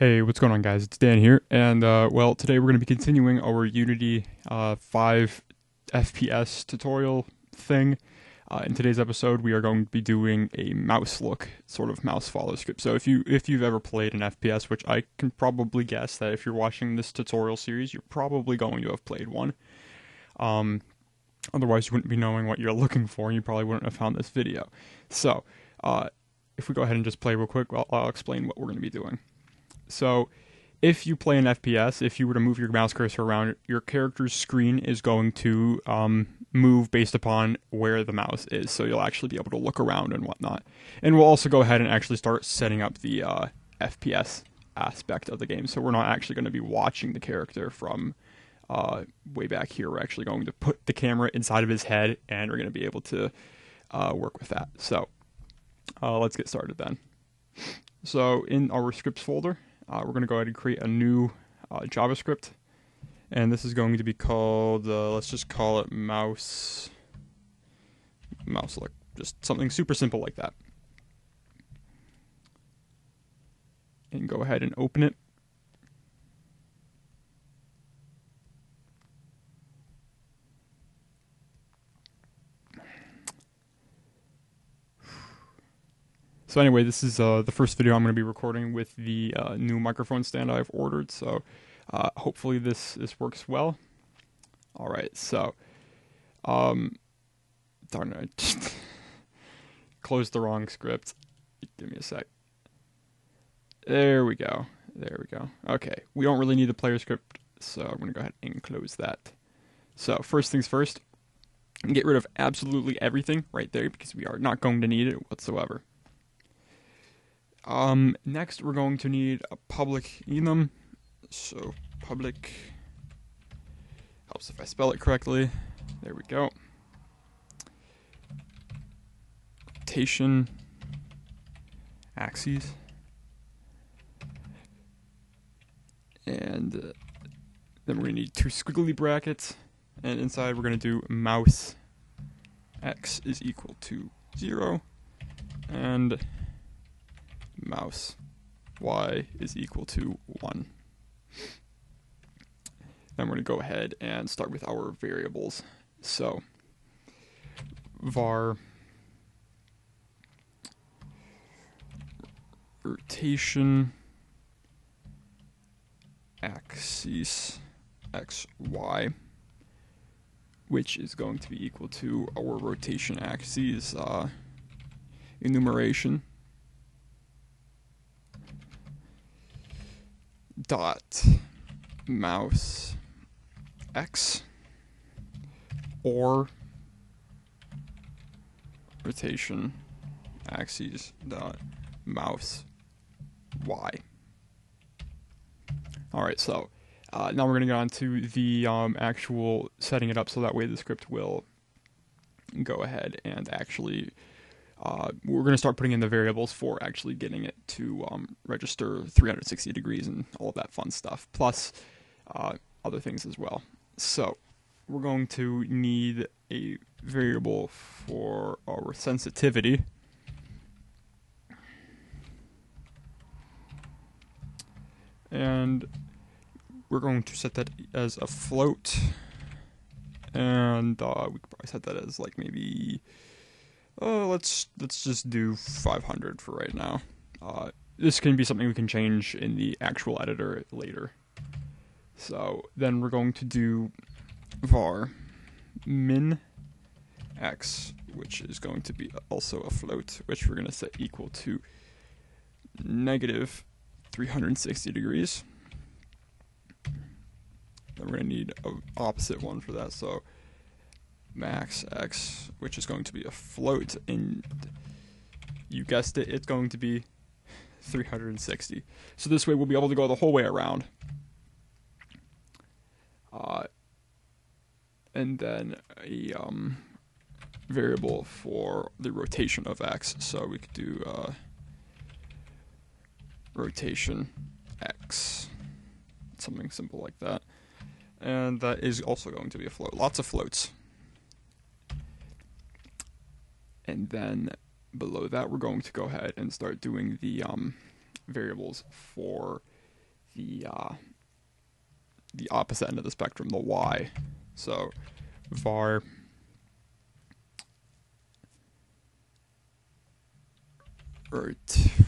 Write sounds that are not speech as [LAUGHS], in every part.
Hey, what's going on, guys? It's Dan here, and uh, well, today we're going to be continuing our Unity uh, 5 FPS tutorial thing. Uh, in today's episode, we are going to be doing a mouse look, sort of mouse follow script. So if you if you've ever played an FPS, which I can probably guess that if you're watching this tutorial series, you're probably going to have played one. Um, otherwise, you wouldn't be knowing what you're [LAUGHS] looking for, and you probably wouldn't have found this video. So, uh, if we go ahead and just play real quick, I'll, I'll explain what we're going to be doing. So, if you play an FPS, if you were to move your mouse cursor around, your character's screen is going to um, move based upon where the mouse is. So you'll actually be able to look around and whatnot. And we'll also go ahead and actually start setting up the uh, FPS aspect of the game. So we're not actually going to be watching the character from uh, way back here. We're actually going to put the camera inside of his head, and we're going to be able to uh, work with that. So uh, let's get started then. So in our scripts folder, uh, we're going to go ahead and create a new uh, JavaScript. And this is going to be called, uh, let's just call it mouse, mouse look. Just something super simple like that. And go ahead and open it. So anyway, this is uh, the first video I'm going to be recording with the uh, new microphone stand I've ordered. So uh, hopefully this this works well. All right, so um, darn it, [LAUGHS] closed the wrong script. Give me a sec. There we go. There we go. Okay, we don't really need the player script, so I'm going to go ahead and close that. So first things first, get rid of absolutely everything right there because we are not going to need it whatsoever. Um, next, we're going to need a public enum. So, public helps if I spell it correctly. There we go. Rotation axes. And uh, then we're going to need two squiggly brackets. And inside, we're going to do mouse x is equal to 0. And mouse y is equal to 1. Then we're going to go ahead and start with our variables. So var rotation axis xy which is going to be equal to our rotation axis uh, enumeration dot mouse x or rotation axes dot mouse y. All right, so uh, now we're going to get on to the um, actual setting it up so that way the script will go ahead and actually uh, we're going to start putting in the variables for actually getting it to um, register 360 degrees and all of that fun stuff, plus uh, other things as well. So we're going to need a variable for our sensitivity. And we're going to set that as a float. And uh, we could probably set that as like maybe uh, let's let's just do 500 for right now. Uh, this can be something we can change in the actual editor later. So then we're going to do var min x, which is going to be also a float, which we're going to set equal to negative 360 degrees. Then we're going to need an opposite one for that. So max x, which is going to be a float, and you guessed it, it's going to be 360. So this way we'll be able to go the whole way around. Uh, and then a um, variable for the rotation of x. So we could do uh, rotation x, something simple like that. And that is also going to be a float. Lots of floats. And then below that, we're going to go ahead and start doing the um, variables for the uh, the opposite end of the spectrum, the y. So var or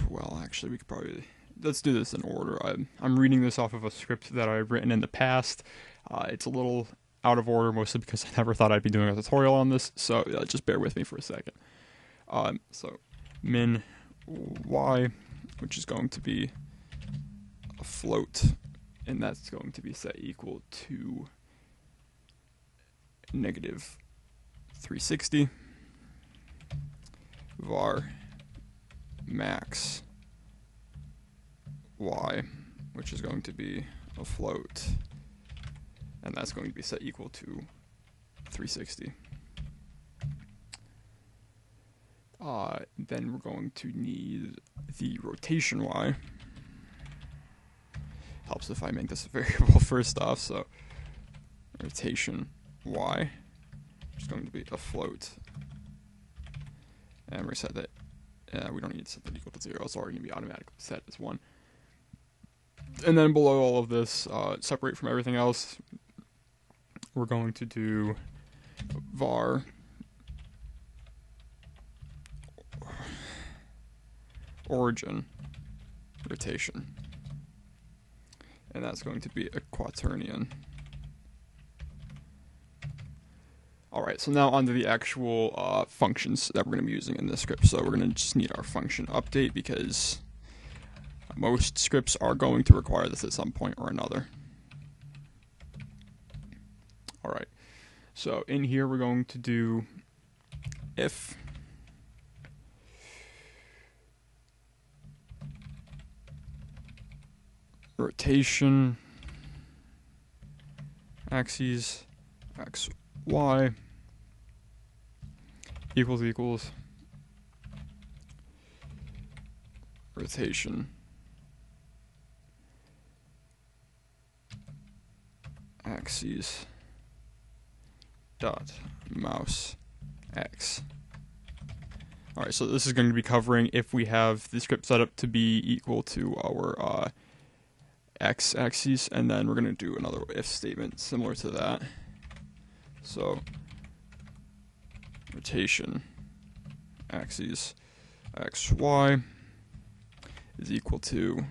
well, actually, we could probably let's do this in order. I'm I'm reading this off of a script that I've written in the past. Uh, it's a little out of order, mostly because [LAUGHS] I never thought I'd be doing a tutorial on this. So uh, just bear with me for a second. Um, so min y, which is going to be a float, and that's going to be set equal to negative 360 var max y, which is going to be a float, and that's going to be set equal to 360. Uh, then we're going to need the rotation y. Helps if I make this a variable [LAUGHS] first off, so rotation y is going to be a float. And we set that, uh, we don't need to set that equal to zero, it's already going to be automatically set as one. And then below all of this, uh, separate from everything else, we're going to do var origin rotation. And that's going to be a quaternion. Alright, so now onto the actual uh, functions that we're going to be using in this script. So we're going to just need our function update because most scripts are going to require this at some point or another. Alright, so in here we're going to do if rotation axes x y equals equals rotation. Axes dot mouse x. Alright, so this is going to be covering if we have the script set up to be equal to our uh, x axis, and then we're going to do another if statement similar to that. So, rotation axis xy is equal to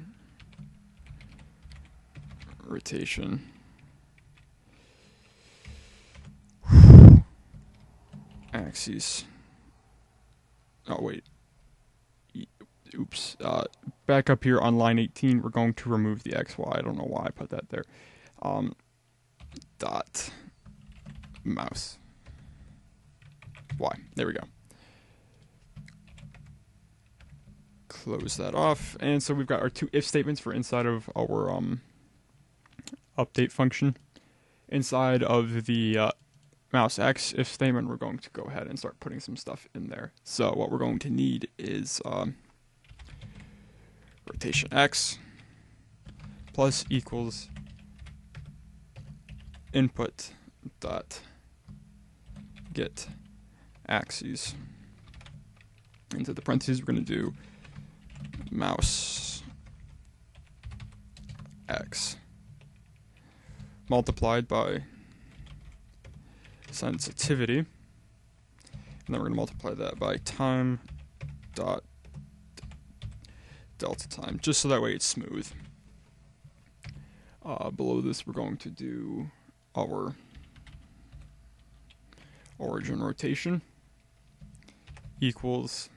rotation axis. Oh, wait oops, uh, back up here on line 18, we're going to remove the XY. I don't know why I put that there. Um, dot mouse. Y. There we go. Close that off. And so we've got our two if statements for inside of our um, update function. Inside of the uh, mouse X if statement, we're going to go ahead and start putting some stuff in there. So what we're going to need is um, rotation x plus equals input dot get axes. Into the parentheses, we're going to do mouse x multiplied by sensitivity. And then we're going to multiply that by time dot delta time, just so that way it's smooth. Uh, below this, we're going to do our origin rotation equals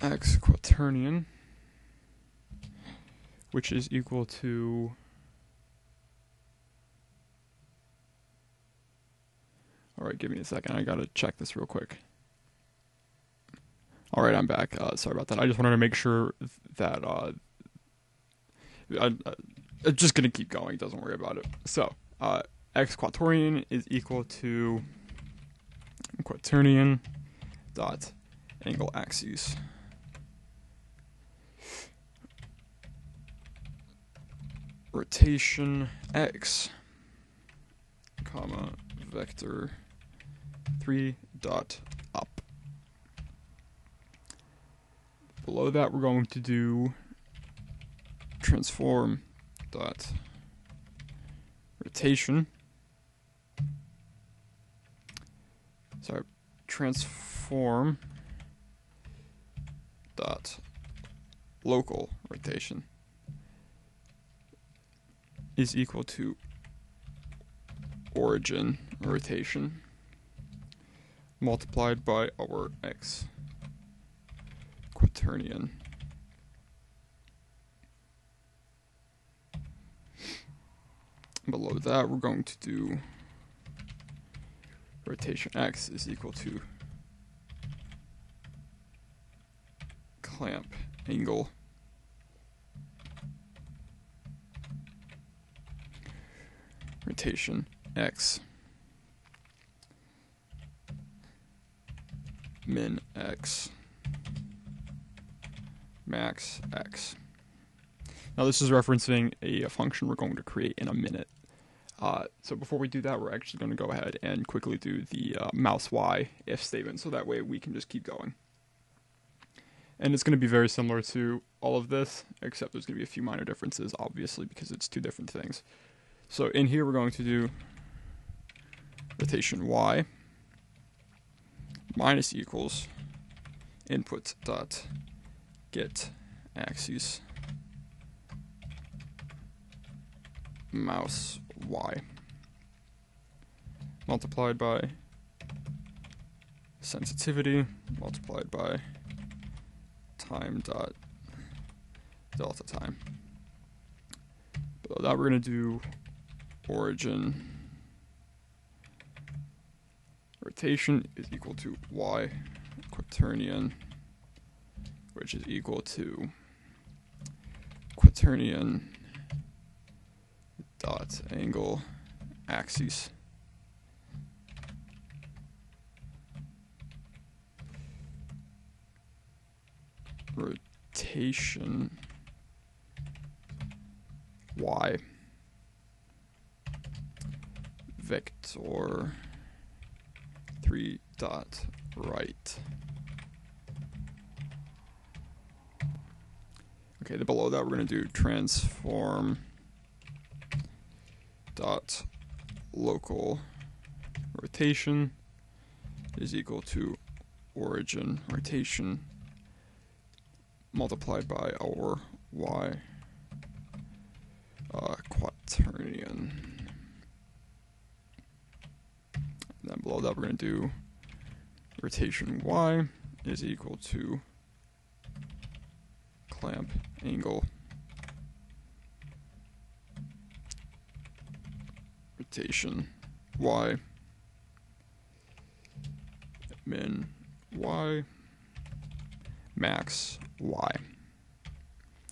x quaternion which is equal to All right, give me a second. I gotta check this real quick. All right, I'm back. Uh, sorry about that. I just wanted to make sure that uh, I, am just gonna keep going. Doesn't worry about it. So, uh, x quaternion is equal to quaternion dot angle axes. Rotation x comma vector 3 dot up. Below that we're going to do transform dot rotation sorry transform dot local rotation is equal to origin rotation multiplied by our x quaternion. Below that, we're going to do rotation x is equal to clamp angle rotation x min x max x. Now this is referencing a, a, function we're going to create in a minute. Uh, so before we do that, we're actually going to go ahead and quickly do the uh, mouse y if statement, so that way we can just keep going. And it's going to be very similar to all of this, except there's going to be a few minor differences, obviously, because it's two different things. So in here, we're going to do rotation y minus equals input dot get axis mouse y multiplied by sensitivity multiplied by time dot delta time. Below that we're going to do origin rotation is equal to y quaternion, which is equal to quaternion dot angle axis. rotation y vector 3 dot right. Okay, then below that we're going to do transform dot local rotation is equal to origin rotation multiplied by our y uh, quaternion. And then below that, we're going to do rotation y is equal to clamp angle rotation y min y max y.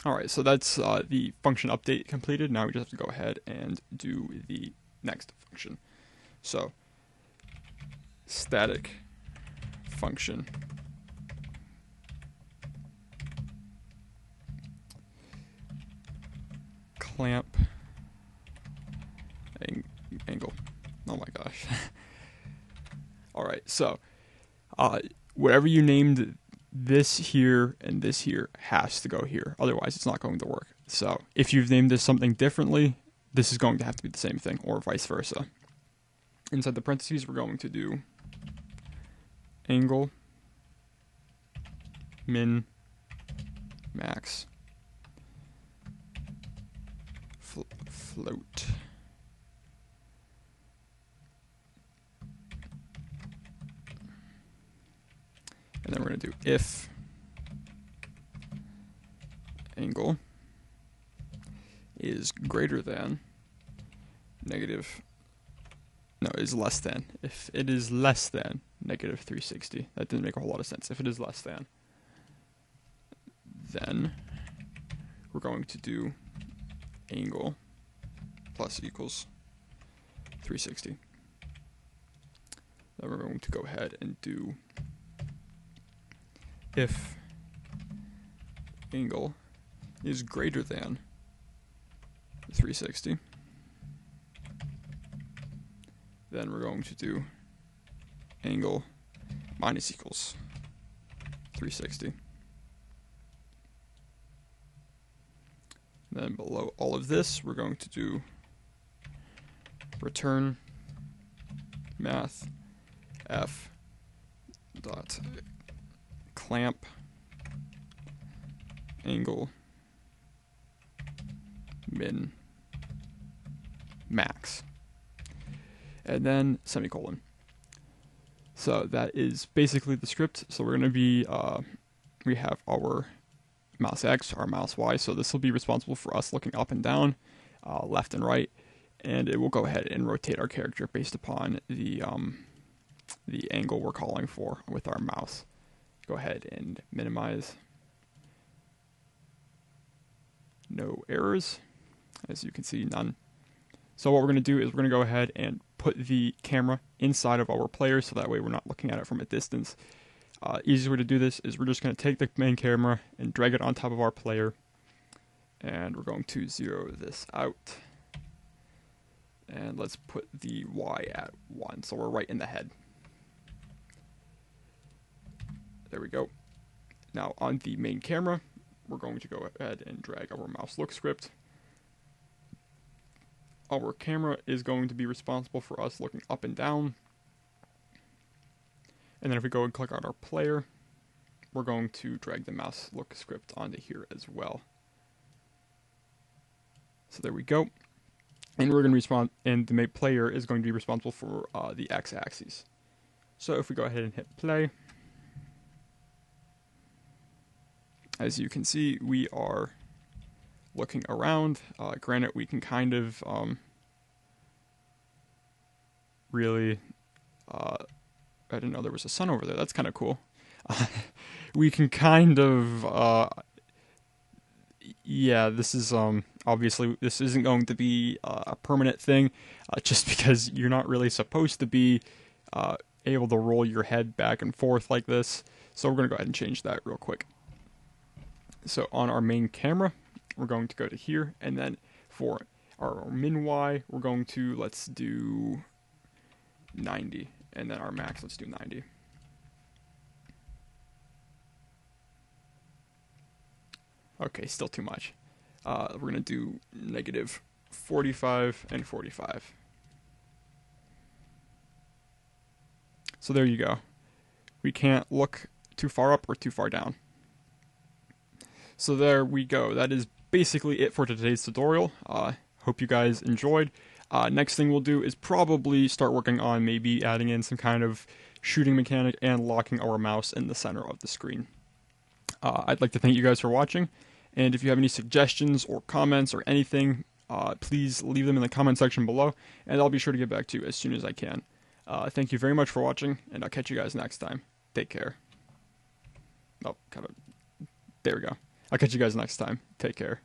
All right, so that's uh, the function update completed. Now we just have to go ahead and do the next function. So static function. Clamp ang angle. Oh my gosh. [LAUGHS] All right, so uh, whatever you named this here and this here has to go here. Otherwise, it's not going to work. So if you've named this something differently, this is going to have to be the same thing, or vice versa. Inside the parentheses, we're going to do angle, min, max, fl float. And then we're going to do if. Angle is greater than negative no, is less than. If it is less than negative 360, that didn't make a whole lot of sense. If it is less than, then we're going to do angle plus equals 360. Then we're going to go ahead and do if angle is greater than 360. Then we're going to do angle minus equals 360. Then below all of this, we're going to do return math f dot clamp angle min max and then semicolon so that is basically the script so we're going to be uh, we have our mouse x our mouse y so this will be responsible for us looking up and down uh, left and right and it will go ahead and rotate our character based upon the um, the angle we're calling for with our mouse. Go ahead and minimize. No errors, as you can see, none. So what we're going to do is we're going to go ahead and put the camera inside of our player so that way we're not looking at it from a distance. Uh, easiest way to do this is we're just going to take the main camera and drag it on top of our player and we're going to zero this out. And let's put the Y at 1, so we're right in the head. There we go. Now on the main camera, we're going to go ahead and drag our mouse look script. Our camera is going to be responsible for us looking up and down. And then if we go and click on our player, we're going to drag the mouse look script onto here as well. So there we go and we're going to respond, and the player is going to be responsible for uh, the x-axis. So if we go ahead and hit play, as you can see, we are looking around. Uh, granted, we can kind of um, really. Uh, I didn't know there was a sun over there. That's kind of cool. [LAUGHS] we can kind of uh, yeah, this is um obviously this isn't going to be uh, a permanent thing, uh, [LAUGHS] just because you're not really supposed to be able to roll your head back and forth like this. So we're gonna go ahead and change that real quick. So on our main camera, we're going to go to here, and then for our min Y, we're going to let's do 90, and then our max, let's do 90. Okay, still too much. Uh, we're going to do negative 45 and 45. So there you go. We can't look too far up or too far down. So there we go. That is basically it for today's tutorial. Uh, hope you guys enjoyed. Uh, next thing we'll do is probably start working on maybe adding in some kind of shooting mechanic and locking our mouse in the center of the screen. Uh, I'd like to thank you guys for watching. And if you have any suggestions or comments or anything, uh, please leave them in the comment section below, and I'll be sure to get back to you as soon as I can. Uh, thank you very much for watching, and I'll catch you guys next time. Take care. Oh, kind of. There we go. I'll catch you guys next time. Take care.